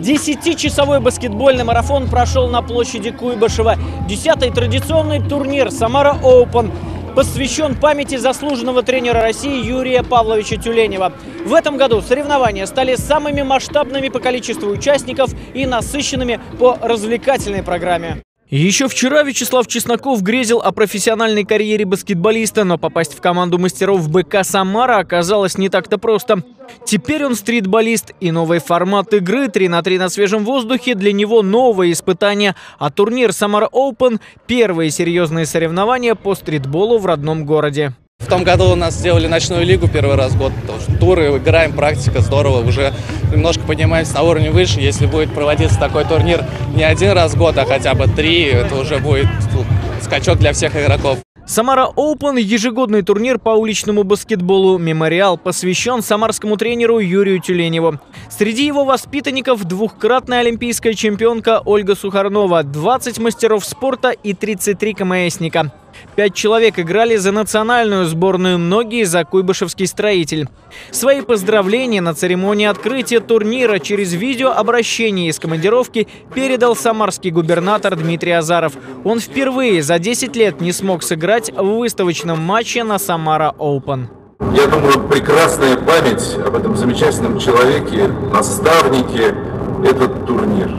Десятичасовой баскетбольный марафон прошел на площади Куйбышева. Десятый традиционный турнир «Самара Оупен» посвящен памяти заслуженного тренера России Юрия Павловича Тюленева. В этом году соревнования стали самыми масштабными по количеству участников и насыщенными по развлекательной программе. Еще вчера Вячеслав Чесноков грезил о профессиональной карьере баскетболиста, но попасть в команду мастеров БК «Самара» оказалось не так-то просто. Теперь он стритболист, и новый формат игры 3 на 3 на свежем воздухе для него новое испытание, а турнир «Самара Open – первые серьезные соревнования по стритболу в родном городе. В том году у нас сделали ночную лигу первый раз год. Туры, играем, практика, здорово. Уже немножко поднимаемся на уровень выше. Если будет проводиться такой турнир не один раз в год, а хотя бы три, это уже будет скачок для всех игроков. Самара Оупен – ежегодный турнир по уличному баскетболу «Мемориал» посвящен самарскому тренеру Юрию Тюленеву. Среди его воспитанников двухкратная олимпийская чемпионка Ольга Сухарнова, 20 мастеров спорта и 33 КМСника. Пять человек играли за национальную сборную, многие за куйбышевский строитель. Свои поздравления на церемонии открытия турнира через видеообращение из командировки передал самарский губернатор Дмитрий Азаров. Он впервые за 10 лет не смог сыграть в выставочном матче на Самара Оупен. Я думаю, прекрасная память об этом замечательном человеке, наставнике, этот турнир.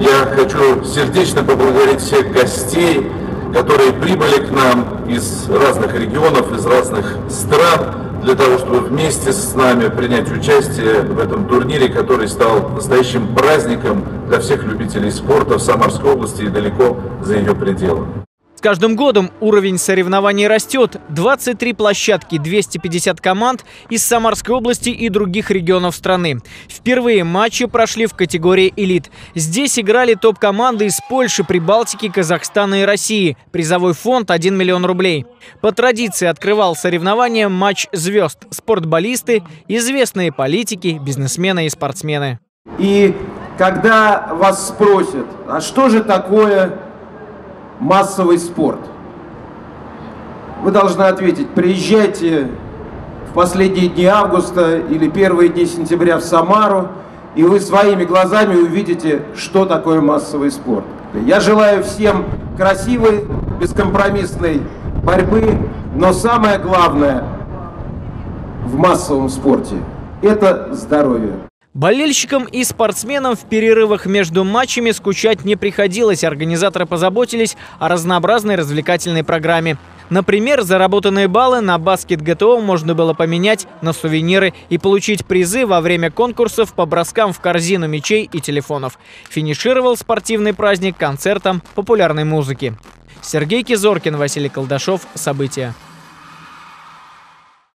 Я хочу сердечно поблагодарить всех гостей, которые прибыли к нам из разных регионов, из разных стран, для того, чтобы вместе с нами принять участие в этом турнире, который стал настоящим праздником для всех любителей спорта в Самарской области и далеко за ее пределами. С каждым годом уровень соревнований растет. 23 площадки, 250 команд из Самарской области и других регионов страны. Впервые матчи прошли в категории «Элит». Здесь играли топ-команды из Польши, Прибалтики, Казахстана и России. Призовой фонд – 1 миллион рублей. По традиции открывал соревнования матч звезд – спортболисты, известные политики, бизнесмены и спортсмены. И когда вас спросят, а что же такое массовый спорт. Вы должны ответить, приезжайте в последние дни августа или первые дни сентября в Самару, и вы своими глазами увидите, что такое массовый спорт. Я желаю всем красивой, бескомпромиссной борьбы, но самое главное в массовом спорте – это здоровье. Болельщикам и спортсменам в перерывах между матчами скучать не приходилось. Организаторы позаботились о разнообразной развлекательной программе. Например, заработанные баллы на баскет ГТО можно было поменять на сувениры и получить призы во время конкурсов по броскам в корзину мячей и телефонов. Финишировал спортивный праздник концертом популярной музыки. Сергей Кизоркин, Василий Колдашов. События.